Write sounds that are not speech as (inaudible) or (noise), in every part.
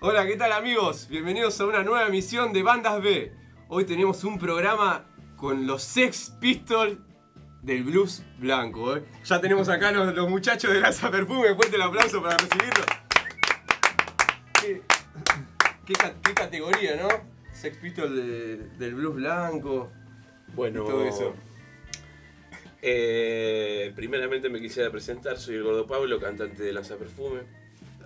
Hola, ¿qué tal amigos? Bienvenidos a una nueva emisión de Bandas B. Hoy tenemos un programa con los Sex Pistols del blues blanco. ¿eh? Ya tenemos acá los, los muchachos de Lanza Perfume. Fuerte el aplauso para recibirlos. ¿Qué, qué ca- qué categoría, no? Sex Pistols de- del blues blanco. Bueno, y todo eso. eh, primeramente me quisiera presentar, soy el Gordo Pablo, cantante de Lanza Perfume.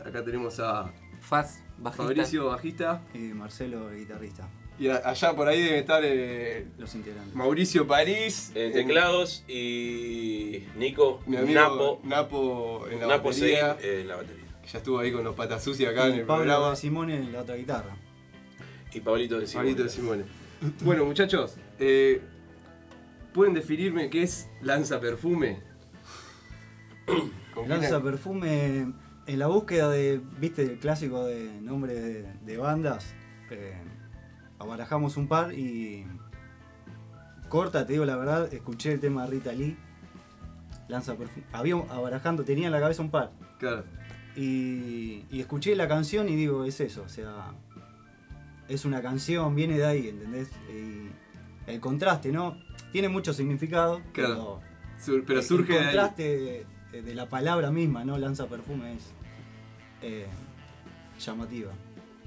Acá tenemos a Faz, bajista. Fabricio Bajista. Y Marcelo, el guitarrista. Y a- allá por ahí debe estar eh, Los integrantes. Mauricio París. En en- teclados y Nico Mi amigo Napo, Napo en la Napo batería. Seguín, eh, en la batería. que ya estuvo ahí con los patas sucias acá en Y el Pablo programa. de Simone en la otra guitarra. Y Pablito de Simón. Pablito de Simone. Bueno, muchachos, eh, ¿pueden definirme qué es lanza perfume? ¿Con qué Lanza Perfume, en la búsqueda de, viste, el clásico de nombres de, de bandas, eh, abarajamos un par y corta, te digo la verdad, escuché el tema de Rita Lee, Lanza Perfume. Había abarajando, tenía en la cabeza un par. Claro, Y, y escuché la canción y digo, es eso, o sea, es una canción, viene de ahí, ¿entendés? Y el contraste, ¿no? Tiene mucho significado, Claro. pero, Sur- pero el- surge el de ahí. Contraste de, de la palabra misma, ¿no? Lanza perfume es eh, llamativa.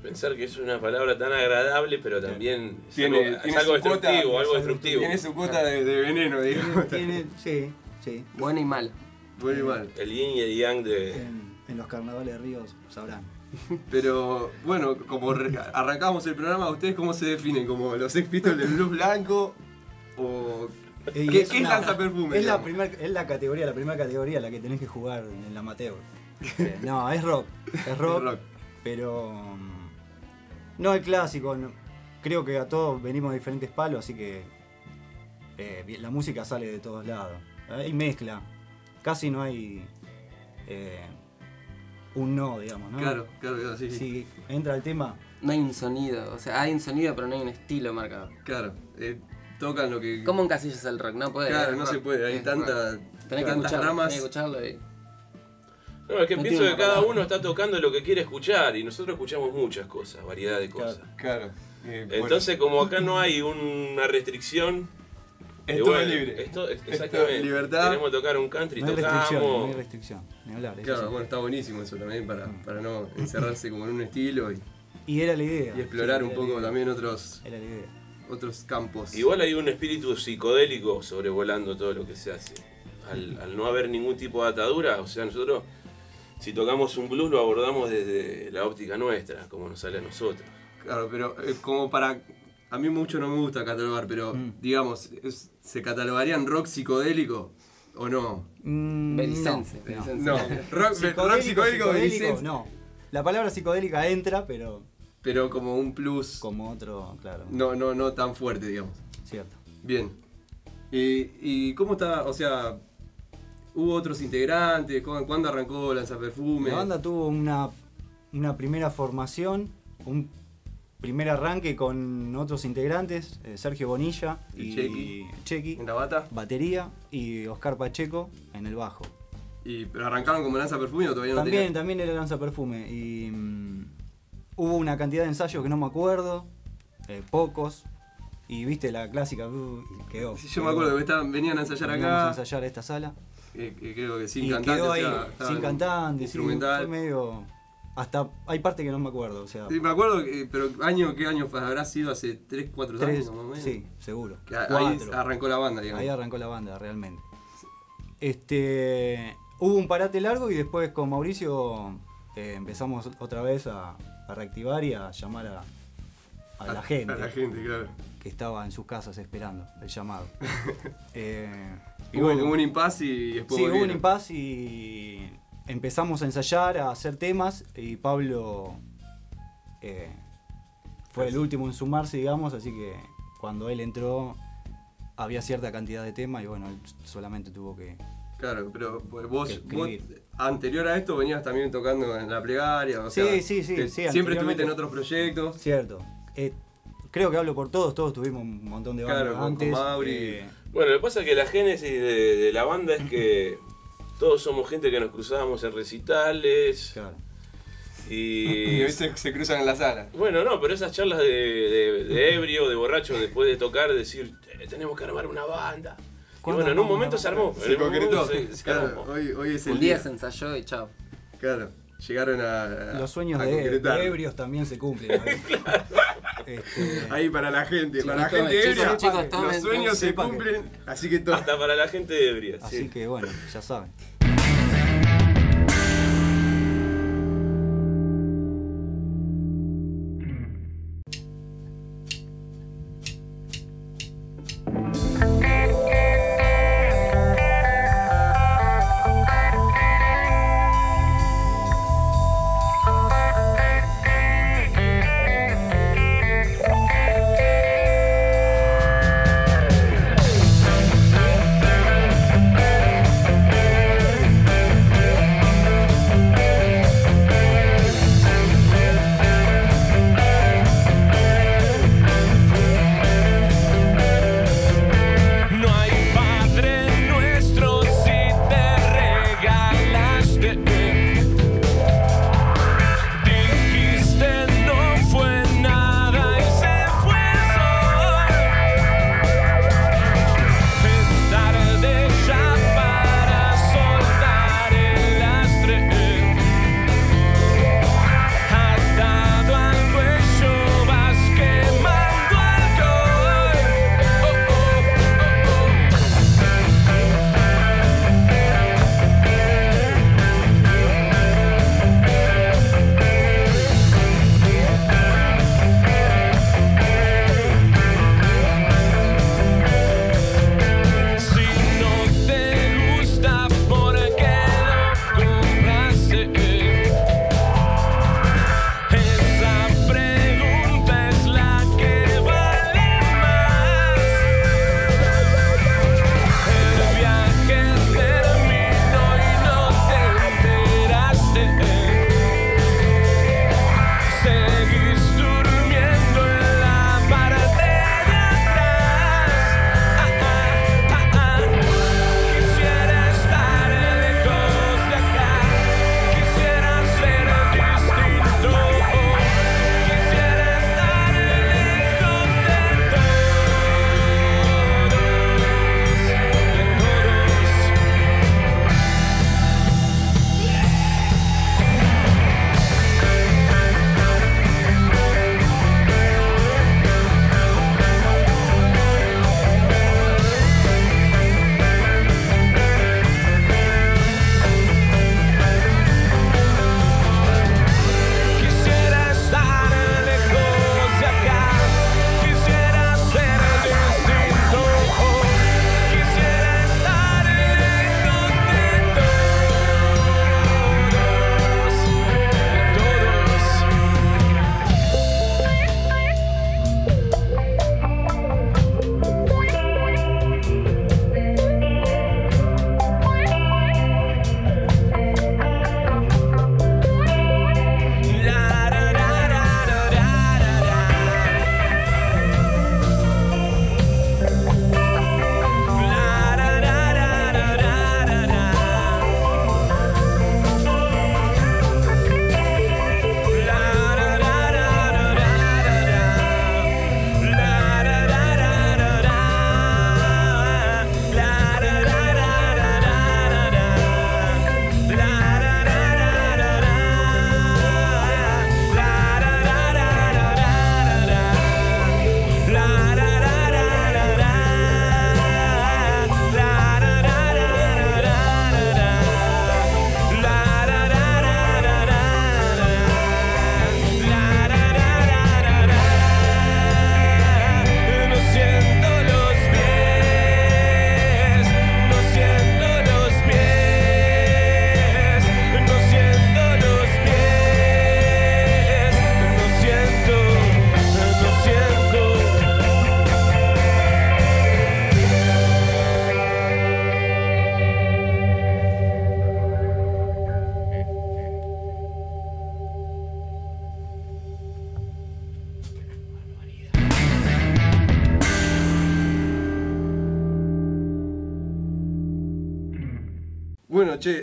Pensar que es una palabra tan agradable, pero también es Tiene, algo, es tiene algo su cuota- destructivo, algo es algo destructivo. Tiene su cuota de, de veneno, digamos. Tiene, sí, sí. Buena y mala. Bueno y mal. El yin y el yang de... En, en los carnavales de Ríos sabrán. (laughs) Pero bueno, como arrancamos el programa, ¿ustedes cómo se definen? ¿Como los Sex Pistols del blues blanco? ¿O qué, qué es lanza perfume? Es la, primer, es la categoría, la primera categoría la que tenés que jugar en el amateur. Eh, no, es rock. Es rock. Rock. Pero. mm, No el clásico. no. Creo que a todos venimos de diferentes palos, así que. eh, la música sale de todos lados. Hay mezcla. Casi no hay. eh, un no, digamos, ¿no? Claro, claro, claro, sí, sí. Si entra el tema. No hay un sonido, o sea, hay un sonido pero no hay un estilo marcado. Claro, eh, tocan lo que. ¿Cómo encasillas el rock? No puede. Claro, es no rock, se puede, hay es tanta. Tenés que tantas ramas. tenés que escucharlo y... No, es que No pienso que cada palabra. uno está tocando lo que quiere escuchar y nosotros escuchamos muchas cosas, variedad de cosas. Claro. eh, bueno, Entonces, como acá no hay una restricción, es todo bueno, libre. Esto, es- Esto, exactamente. libertad. Queremos tocar un country, No hay restricción, no hay tocamos. restricción. Ni hablar. Claro, bueno, está buenísimo eso también para, para no encerrarse como en un estilo y, Y era la idea. y explorar sí, un poco también otros, Era la idea. Otros campos. Igual hay un espíritu psicodélico sobrevolando todo lo que se hace. Al, al no haber ningún tipo de atadura, o sea, nosotros, si tocamos un blues, lo abordamos desde la óptica nuestra, como nos sale a nosotros. Claro, pero eh, como para. A mí mucho no me gusta catalogar, pero Mm. digamos, es- ¿se catalogarían rock psicodélico o no? Mm, Belicense, no, (laughs) rock, rock psicodélico, Vicente, no. La palabra psicodélica entra, pero pero como un plus como otro, claro. no, no, no tan fuerte, digamos. Cierto. Bien. ¿Y, y cómo está? O sea, ¿hubo otros integrantes? ¿Cu- ¿Cuándo arrancó Lanza Perfume? La banda tuvo una, una primera formación, un primer arranque con otros integrantes, eh, Sergio Bonilla Y y Chequi. ¿En la bata? batería y Oscar Pacheco en el bajo. Y, ¿Pero arrancaron como Lanza Perfume o todavía no También, tenían? también era lanza perfume. Y mm, hubo una cantidad de ensayos que no me acuerdo, eh, pocos. Y viste la clásica, uh, quedó. Sí, yo me acuerdo que estaban, venían a ensayar acá. a ensayar a esta sala. eh, creo que sin y cantante. quedó ahí, sin cantante, Instrumental. fue medio. Hasta hay parte que no me acuerdo, o sea. Sí, me acuerdo, que- pero año, ¿qué año? ¿Habrá sido hace 3, 4 tres- años más o menos? sí, seguro. Que ahí arrancó la banda, digamos. Ahí arrancó la banda, realmente. Este, hubo un parate largo y después con Mauricio eh, empezamos otra vez a, a reactivar y a llamar a, a la gente A la gente, claro. que estaba en sus casas esperando el llamado. (laughs) Eh, y Hubo bueno, como un impasse y después sí, hubo un impasse y empezamos a ensayar, a hacer temas y Pablo eh, fue el último en sumarse, digamos, así que cuando él entró había cierta cantidad de temas y bueno, él solamente tuvo que... Claro, pero pues, vos anterior a esto venías también tocando en la plegaria. O sí, sea, sí, sí, te, sí, Siempre estuviste en otros proyectos. Cierto. Eh, creo que hablo por todos, todos tuvimos un montón de bandas claro, antes. Con Mauri. Eh, bueno, lo que pasa es que la génesis de, la banda es que todos somos gente que nos cruzábamos en recitales. Claro. Y, (laughs) y veces se cruzan en la sala. Bueno, no, pero esas charlas de ebrio, de borracho, después de tocar, decir, tenemos que armar una banda bueno, en un momento se armó. Se concretó. Se. Hoy, es el un día. día. se ensayó y chao. Claro, llegaron a. a Los sueños de, ebrios también se cumplen. (laughs) Este, Ahí para la gente, para la gente ebria. Los sueños se cumplen, así que todo. Hasta para la gente ebria. Así que bueno, ya saben.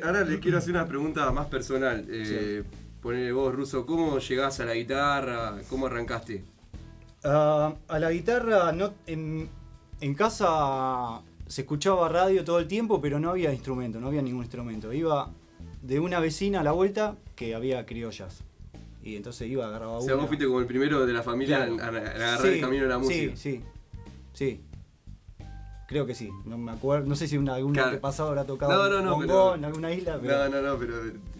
Ahora les quiero hacer una pregunta más personal. Eh, sí. Ponele vos, Ruso, ¿cómo llegás a la guitarra? ¿Cómo arrancaste? Ah, a la guitarra, en, casa se escuchaba radio todo el tiempo, pero no había instrumento, no había ningún instrumento. Iba de una vecina a la vuelta que había criollas. Y entonces iba, agarraba una. O sea, vos fuiste como el primero de la familia claro. a, agarrar el camino de la música. Sí, sí, sí. Creo que sí. No me acuerdo, no sé si una, alguna Claro. que pasado habrá tocado No, no, no, bongo pero- en alguna isla, pero, No, no, no, pero.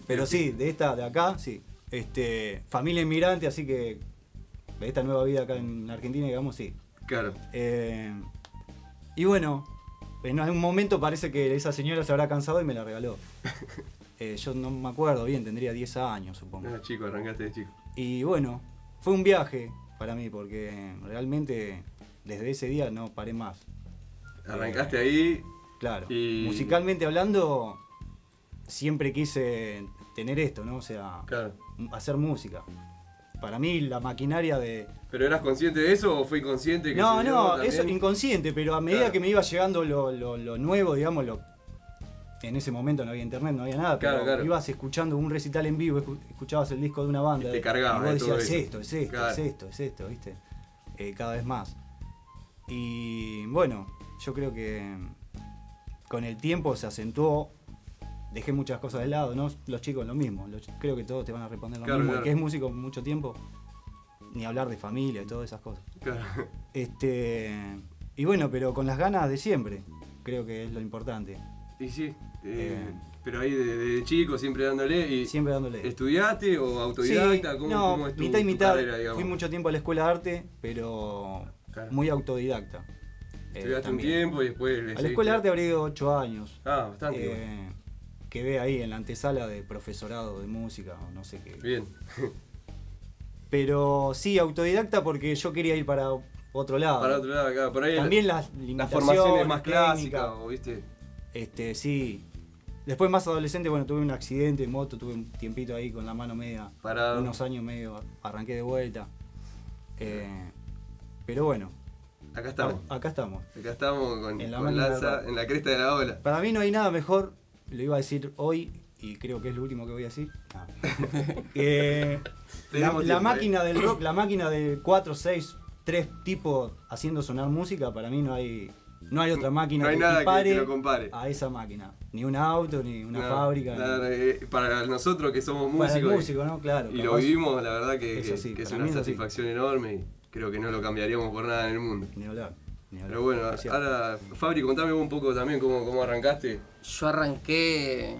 pero sí, de esta, de acá, sí. Este, familia inmigrante, así que de esta nueva vida acá en Argentina, digamos, sí. Claro. Eh, y bueno, en algún momento parece que esa señora se habrá cansado y me la regaló. (laughs) Eh, yo no me acuerdo bien, tendría 10 años, supongo. Ah, chico, arrancaste de chico. Y bueno, fue un viaje para mí, porque realmente desde ese día no paré más. Arrancaste ahí. Claro. Y- Musicalmente hablando, siempre quise tener esto, ¿no? O sea, Claro. hacer música. Para mí la maquinaria de... ¿Pero eras consciente de eso o fue inconsciente? que No, no, eso inconsciente, pero a medida Claro. que me iba llegando lo, lo- lo nuevo, digamos, lo, en ese momento no había internet, no había nada, pero Claro, ibas escuchando un recital en vivo, escu- escuchabas el disco de una banda. Y te cargaba y vos decías, es esto, es esto, es esto, es esto, ¿viste? Eh, cada vez más. Y bueno, yo creo que con el tiempo se acentuó, dejé muchas cosas de lado, ¿no? Los chicos lo mismo, los- creo que todos te van a responder lo Claro, mismo, claro. el que es músico mucho tiempo, ni hablar de familia y todas esas cosas. Claro. Este. Y bueno, pero con las ganas de siempre. Creo que es lo importante. Y sí. eh, Eh. pero ahí de, de chico, siempre dándole. Y Siempre dándole. ¿Estudiaste o autodidacta? Sí, ¿Cómo, no, cómo es tu, mitad y mitad. carrera? Fui mucho tiempo a la escuela de arte, pero Claro. muy autodidacta. Estudiaste un tiempo y después. le A la escuela de arte habría ido 8 años. Ah, bastante. Eh, quedé ahí en la antesala de profesorado de música o no sé qué. Bien. Pero sí, autodidacta porque yo quería ir para otro lado. Para otro lado, acá. Por ahí También la, las la limitaciones formación es más técnicas. clásica, o viste. Este, sí. Después más adolescente, bueno, tuve un accidente en moto, tuve un tiempito ahí con la mano media. Parado. Unos años medio, arranqué de vuelta. Eh, pero bueno, Acá estamos. acá estamos. Acá estamos con, En la con en la cresta de la ola. Para mí no hay nada mejor, lo iba a decir hoy, y creo que es lo último que voy a decir. No. (laughs) Eh, la, máquina del rock, (laughs) la máquina de 4, 6, 3 tipos haciendo sonar música, para mí no hay, no hay otra máquina No hay que nada que- que lo compare. a esa máquina. Ni un auto, ni una No, fábrica. nada, ni- eh, para nosotros que somos Para el músicos y- músico, ¿no? Claro. y, lo vivimos, la verdad que, Es que- así, que es para una es satisfacción enorme creo que no lo cambiaríamos por nada en el mundo. Ni hablar. ni hablar. Pero bueno, cierto. ahora, Fabri, contame vos un poco también cómo, cómo arrancaste. Yo arranqué,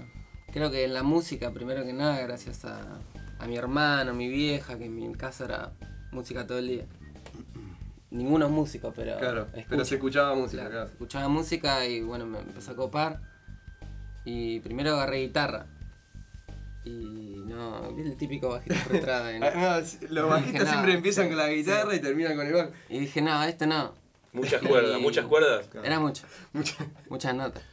creo que en la música, primero que nada, gracias a, a mi hermano, a mi vieja, que en mi casa era música todo el día. Ninguno es músico, pero. Claro, pero se escuchaba música, Claro, claro. se escuchaba música y bueno, me empezó a copar. Y primero agarré guitarra. Y no, vi el típico bajito frustrado. (laughs) no. Ah, no, los bajistas No, siempre empiezan sí, con la guitarra y terminan con el bajo. Y dije, no, este no. Muchas cuerdas, muchas cuerdas. Era mucho. (laughs) Muchas notas.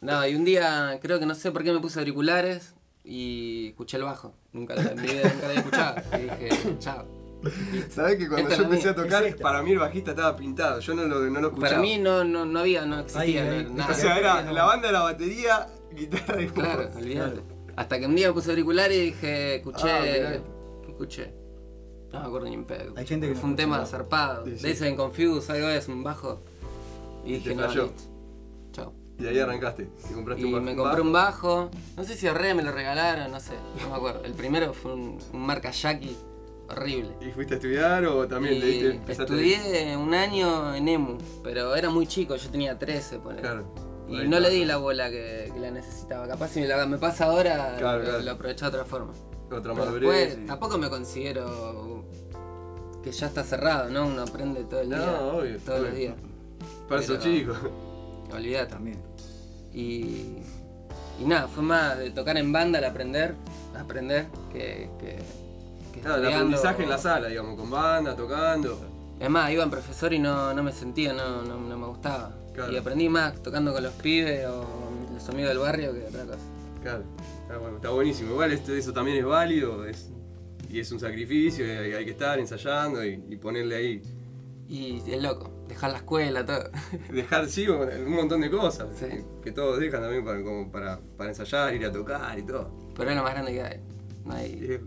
No, y un día creo que no sé por qué me puse auriculares y escuché el bajo. Nunca la, en mi vida nunca la había escuchado. Y dije, chao. ¿Sabés que cuando Esta yo la empecé a tocar, es para mí el bajista estaba pintado, yo no lo, no lo escuchaba. Para mí no, no, no había, no existía. Nada. o sea, era la banda era batería, guitarra y voz. Claro, olvídate. Hasta que un día me puse auriculares y dije, escuché. Ah, mirá. ¿Qué escuché? No me acuerdo ni en pedo. Hay gente que Fue no un tema escucha. zarpado. Sí, sí. Dicen Confuse, algo es un bajo. Y dije, no, listo. Chao. Y ahí arrancaste. Te compraste Y un bajo. me compré un bajo. No sé si ahorré, me lo regalaron, no sé. No me acuerdo. El primero fue un, un marca Jackie horrible. ¿Y fuiste a estudiar o también le diste? Y a- estudié un año en EMU, pero era muy chico, yo tenía 13, ponele. Claro. Y no le di la bola que, que la necesitaba. Capaz si me, la- me pasa ahora, Claro, lo, claro. lo aproveché de otra forma. Otra Pero madurez. después, y- tampoco me considero que ya está cerrado, ¿no? Uno aprende todo el No, día. obvio, todos obvio. los días. Para pero- chicos. Olvídate. También. Y, y nada, fue más de tocar en banda al aprender, aprender que, que, que Claro, el estudiando. aprendizaje en la sala, digamos, con banda, tocando. Es más, iba en profesor y no, no me sentía, no, no, no me gustaba. Claro. Y aprendí más tocando con los pibes o con los amigos del barrio que otra cosa. Claro. Está, bueno, está buenísimo. Igual esto, eso también es válido. Es, y es un sacrificio, y hay, hay que estar ensayando y, y ponerle ahí. Y es loco, dejar la escuela, todo. (laughs) Dejar, sí, un montón de cosas. Sí. Que todos dejan también para, como para, para ensayar, ir a tocar y todo. Pero es lo más grande que hay. No,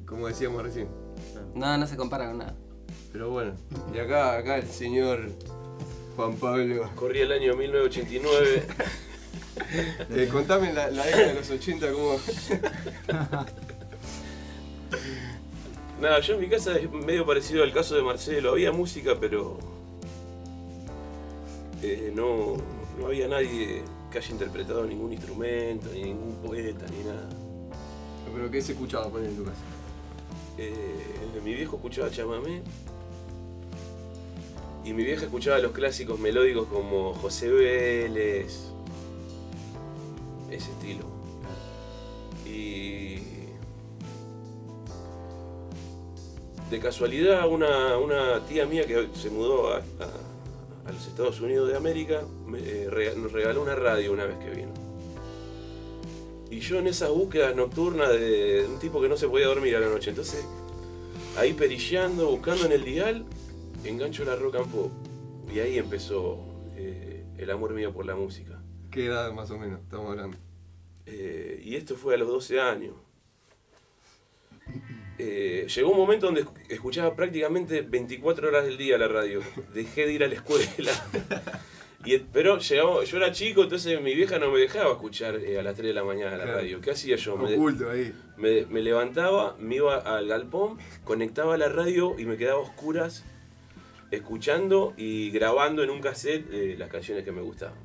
como decíamos recién. no, no se compara con nada. Pero bueno, y acá, acá el señor Juan Pablo. Corría el año 1989. Eh, contame la, la década de los 80 cómo. Nada, yo en mi casa es medio parecido al caso de Marcelo. Había música, pero eh, no, no había nadie que haya interpretado ningún instrumento, ni ningún poeta, ni nada. Pero ¿qué se escuchaba poner en tu casa? Eh, mi viejo escuchaba chamamé y mi vieja escuchaba los clásicos melódicos como José Vélez, ese estilo. Y de casualidad una, una tía mía que se mudó a, los Estados Unidos de América eh, nos regaló una radio una vez que vino. Y yo en esas búsquedas nocturnas de un tipo que no se podía dormir a la noche, entonces ahí perilleando, buscando en el dial, engancho la rock and pop. Y ahí empezó eh, el amor mío por la música. ¿Qué edad más o menos estamos hablando? Eh, y esto fue a los 12 años. Eh, llegó un momento donde escu- escuchaba prácticamente 24 horas del día la radio. Dejé de ir a la escuela. Y, pero llegaba, yo era chico, entonces mi vieja no me dejaba escuchar eh, a las 3 de la mañana la radio. ¿Qué hacía yo? Me, Oculto ahí. me- me levantaba, me iba al galpón, conectaba la radio y me quedaba a oscuras escuchando y grabando en un cassette eh, las canciones que me gustaban.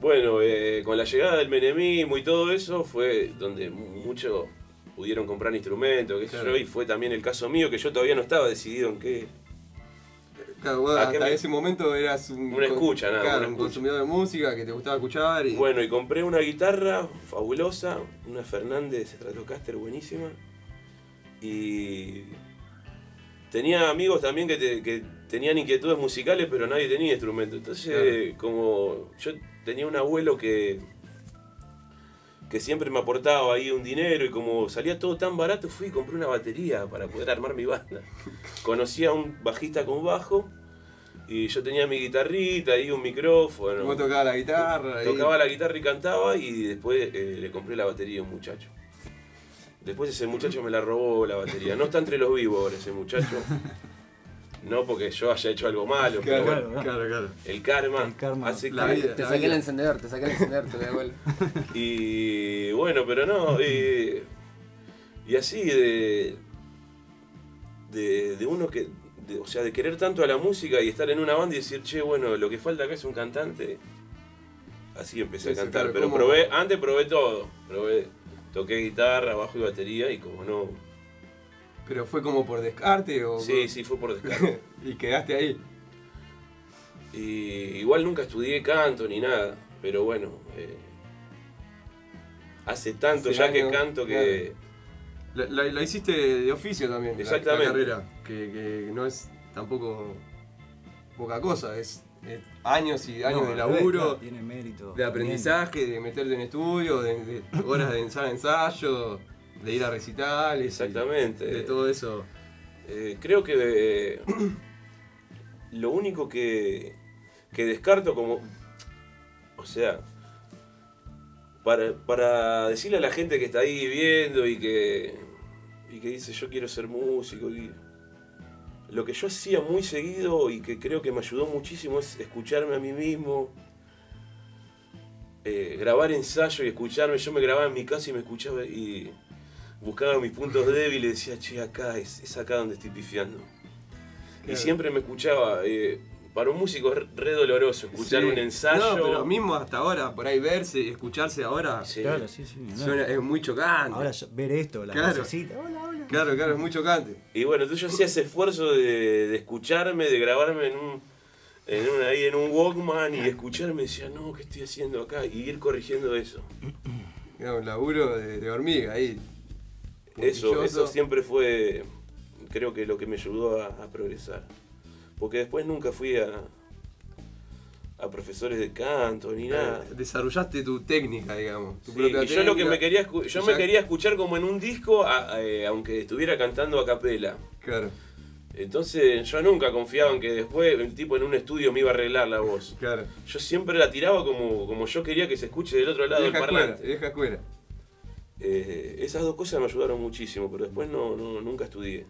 Bueno, eh, con la llegada del menemismo y todo eso fue donde mu- muchos pudieron comprar instrumentos, qué sé Claro. yo, y fue también el caso mío que yo todavía no estaba decidido en qué. Claro, vos ¿A qué hasta me- ese momento eras un, Una escucha, nada, claro, una un escucha. consumidor de música que te gustaba escuchar y Bueno, y compré una guitarra fabulosa, una Fernández Stratocaster buenísima. Y tenía amigos también que, te- que tenían inquietudes musicales, pero nadie tenía instrumento. Entonces, como yo tenía un abuelo que, que siempre me aportaba ahí un dinero y como salía todo tan barato, fui y compré una batería para poder armar mi banda. (laughs) Conocí a un bajista con bajo y yo tenía mi guitarrita y un micrófono. vos tocabas la guitarra. y- Tocaba la guitarra y cantaba y después eh, le compré la batería a un muchacho. Después ese muchacho me la robó la batería. No está entre los vivos ahora ese muchacho. (laughs) No porque yo haya hecho algo malo, pero Claro, bueno, claro, claro, el karma, El karma. hace La que- vida. Te saqué el encendedor, te saqué el encendedor, te lo devuelvo. (laughs) Y bueno, pero no. y así de, de. de uno que. de- o sea, de querer tanto a la música y estar en una banda y decir, che, bueno, lo que falta acá es un cantante. Así empecé a cantar. claro, pero ¿cómo? probé, antes probé todo. Probé, toqué guitarra, bajo y batería y como no. Pero fue como por descarte o. Sí, sí, fue por descargo. (laughs) y quedaste ahí. Y igual nunca estudié canto ni nada, pero bueno, eh, hace tanto Hace ya que canto que La, la- la hiciste de oficio también. la- Exactamente. La, carrera. Que, que no es tampoco poca cosa. Es, años y años No, de laburo. claro, Tiene mérito. de aprendizaje, de meterte en estudio, de, de horas de ensayo, ensayo, de ir a recitales. y exactamente. De todo eso. Eh, creo que lo único que, que descarto como, o sea, para, para decirle a la gente que está ahí viendo y que, y que dice yo quiero ser músico, y lo que yo hacía muy seguido y que creo que me ayudó muchísimo es escucharme a mí mismo, eh, grabar ensayo y escucharme. Yo me grababa en mi casa y me escuchaba y buscaba mis puntos débiles y decía, che, acá es, es acá donde estoy pifiando. Y siempre me escuchaba, eh, para un músico es re doloroso escuchar Sí. un ensayo. No, pero mismo hasta ahora, por ahí verse y escucharse ahora, Sí. Claro, sí, sí. no. suena- es muy chocante. Ahora ver esto, la Claro. vocecita. Hola, hola. Claro, claro, es muy chocante. Y bueno, entonces yo hacía ese esfuerzo de, de escucharme, de grabarme en un, en un, ahí en un Walkman y escucharme y decía, no, ¿qué estoy haciendo acá? Y ir corrigiendo eso. (clears throat) Era un laburo de, de hormiga ahí. Eso, eso siempre fue, creo que lo que me ayudó a, a progresar. Porque después nunca fui a, a profesores de canto ni nada. Eh, Desarrollaste tu técnica, digamos. Tu Sí, propia y yo lo que me quería yo me quería escuchar como en un disco, a- a- eh, aunque estuviera cantando a capela. Claro, Entonces yo nunca confiaba en que después el tipo en un estudio me iba a arreglar la voz. claro. Yo siempre la tiraba como, como yo quería que se escuche del otro lado del parlante. escuela. Eh, esas dos cosas me ayudaron muchísimo, pero después no, no- nunca estudié.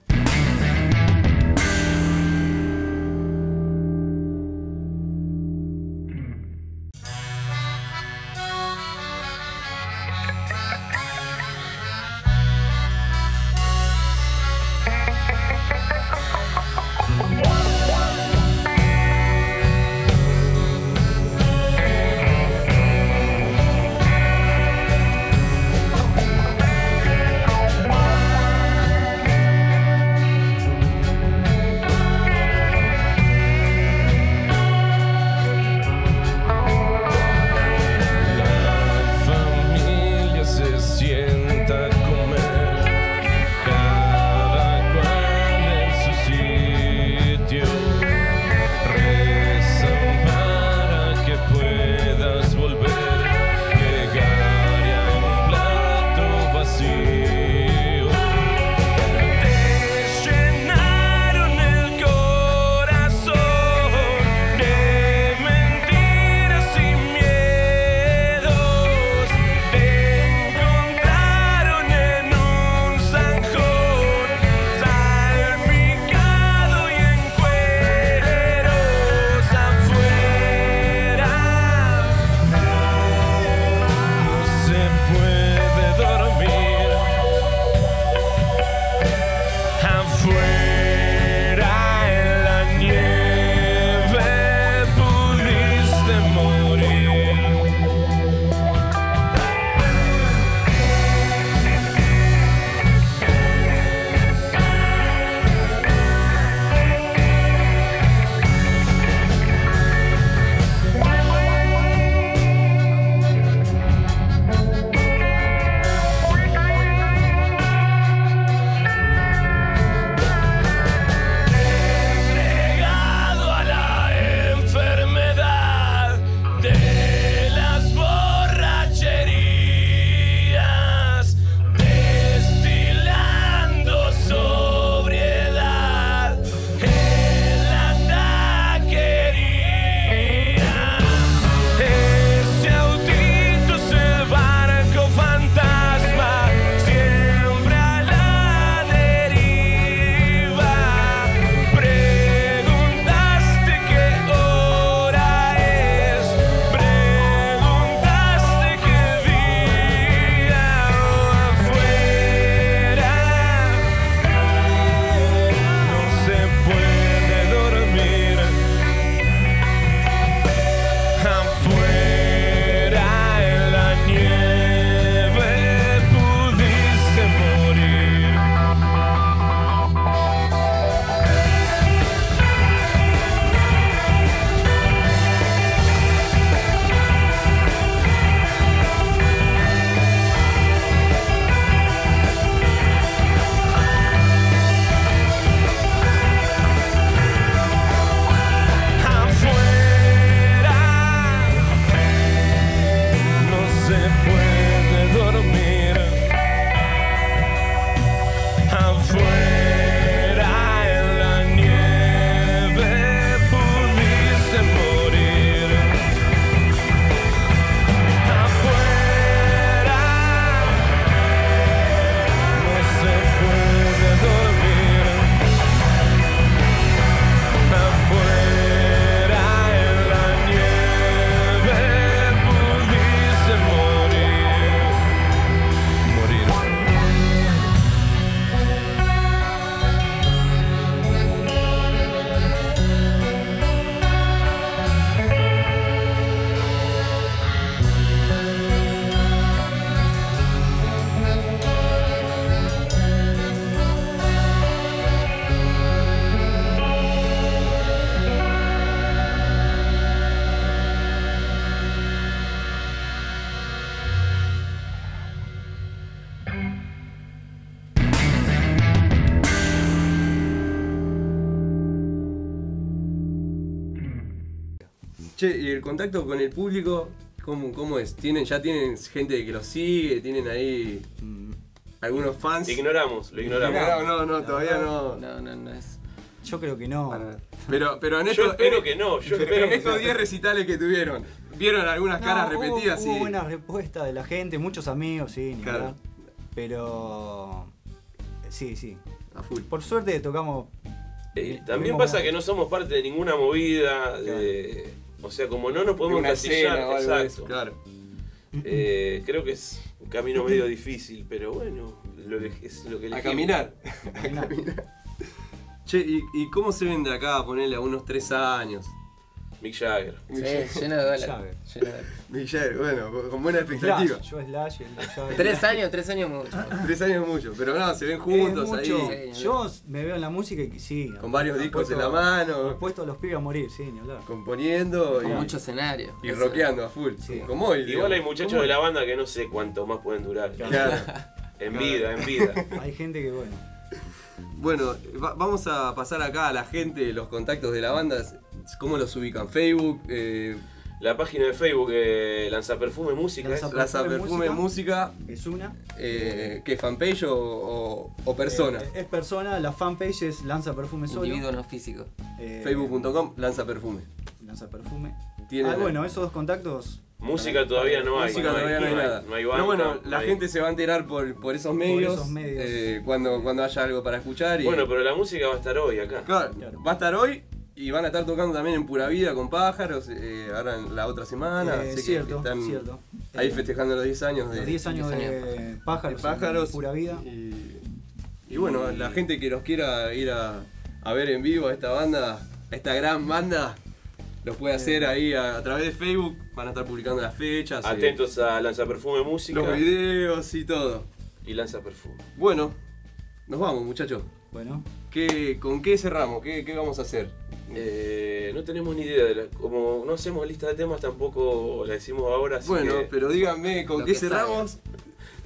Che, ¿y el contacto con el público cómo, cómo es? ¿Tienen, ¿Ya tienen gente que los sigue? ¿Tienen ahí Mm, algunos fans? Ignoramos, lo ignoramos. No, no, no, todavía no. No, no, no es. Yo creo que no. Pero, pero en Yo estos, espero en- que no, yo pero espero en estos no. 10 recitales que tuvieron, ¿vieron algunas No, caras hubo- repetidas? Hubo Sí. buena respuesta de la gente, muchos amigos, sí, ni Claro. Pero. Sí, sí. A full. Por suerte tocamos. Eh, también pasa que no somos parte de ninguna movida, de- o sea, como no nos De podemos encasillar, exacto. eso. Claro. Eh, creo que es un camino medio difícil, pero bueno, lo, es lo que A elegimos. caminar. caminar. Che, ¿y, y cómo se ven de acá? Ponerle a unos 3 años. Mick Jagger. Sí, lleno de dólares. De- Miguel, bueno, con- buena expectativa. Slash, yo Slash, Llave. Tres años, tres años mucho. Tres años mucho, pero no, se ven juntos mucho. ahí. Yo me veo en la música y sí. Con varios discos en la mano. puesto a los pibes a morir, sí, ni hablar. Componiendo Con y, mucho escenario. y Eso. rockeando a full. Sí. Como hoy. Igual hay muchachos de la banda que no sé cuánto más pueden durar. Claro. En vida, en vida. (laughs) Hay gente que, bueno. Bueno, va- vamos a pasar acá a la gente, los contactos de la banda. ¿Cómo los ubican? Facebook, eh, La página de Facebook, eh, Lanza Perfume Música. Lanza ¿es? Plaza Perfume Perfume Música, Es una. eh, ¿qué fanpage o, o- o persona? Eh, es persona, la fanpage es Lanza Perfume Solo. Individuo no físico. Eh, Facebook.com, lanza perfume. Lanza Perfume. Tiene Ah, la- bueno, esos dos contactos. Música todavía no hay. Música todavía no hay nada. No hay Pero banda, bueno, no la hay- gente se va a enterar por, por esos medios, esos medios. eh, cuando, cuando haya algo para escuchar. Y, Bueno, pero la música va a estar hoy acá. Claro, Claro. va a estar hoy y van a estar tocando también en Pura Vida con pájaros, eh, ahora en la otra semana. Eh, así que cierto, están cierto. ahí Eh, festejando los 10 años de, Los 10 años 10 de pájaros. de pájaros. en Pura vida. Y, y bueno, la gente que los quiera ir a, a ver en vivo a esta banda, a esta gran banda, lo puede hacer ahí a, a través de Facebook. Van a estar publicando las fechas, eh, Atentos a Lanza Perfume Música los videos y todo. y Lanza Perfume. Bueno, nos vamos muchachos. Bueno, ¿Qué, ¿Con qué cerramos? ¿Qué, qué vamos a hacer? Eh, no tenemos ni idea de la- como no hacemos lista de temas tampoco la decimos ahora así Bueno, que, pero díganme con qué cerramos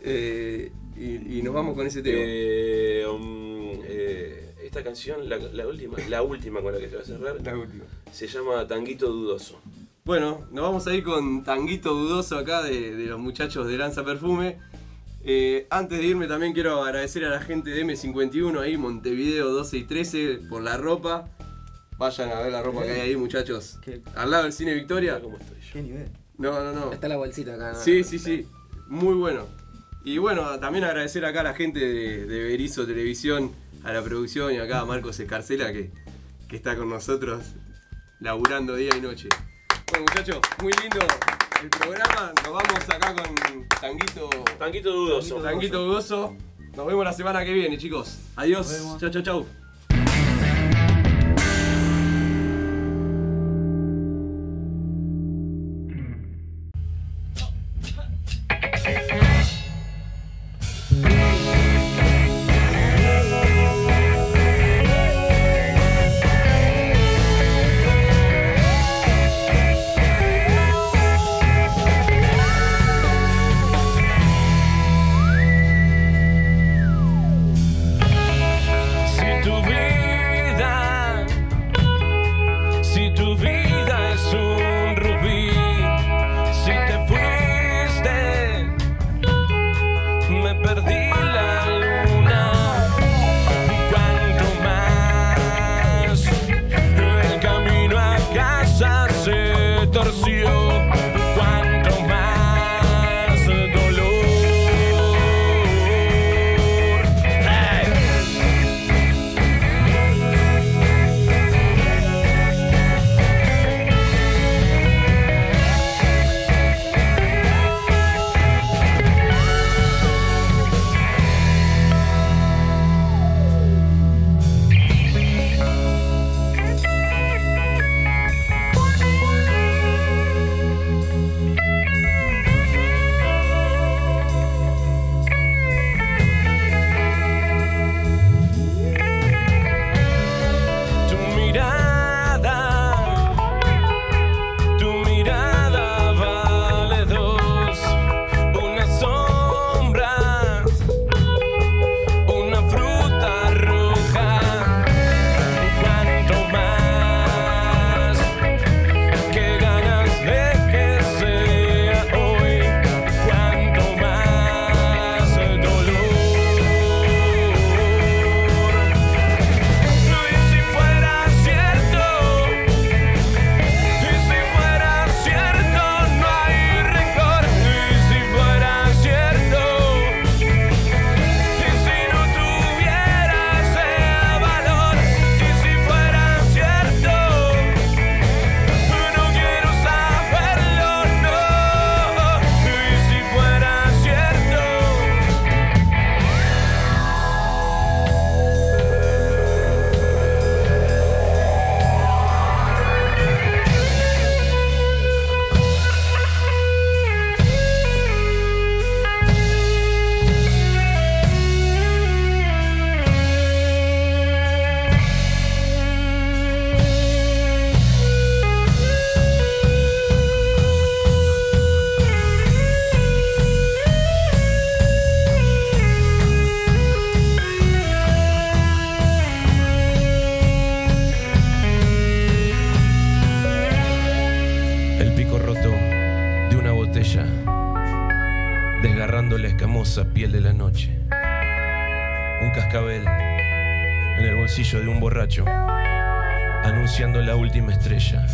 eh, y, y nos vamos con ese tema. eh, um, eh, esta canción la, la última la última con la que se va a cerrar La última. se llama Tanguito Dudoso Bueno, nos vamos a ir con Tanguito Dudoso acá de, de los muchachos de Lanza Perfume. Eh, antes de irme también quiero agradecer a la gente de M51 ahí, Montevideo 12 y 13 por la ropa. Vayan a ver la ropa que hay ahí muchachos. Qué- Al lado del Cine Victoria. Cómo estoy yo. qué nivel. No, no, no. Está la bolsita acá. ¿no? Sí, sí, sí. Muy bueno. Y bueno, también agradecer acá a la gente de, de Berizo Televisión, a la producción y acá a Marcos Escarcela que, que está con nosotros laburando día y noche. Bueno muchachos, muy lindo el programa. Nos vamos acá con Tanguito, Tanguito Dudoso Tanguito Dudoso. Nos vemos la semana que viene, chicos. Adiós. Chau, chau, chau. Anunciando la última estrella.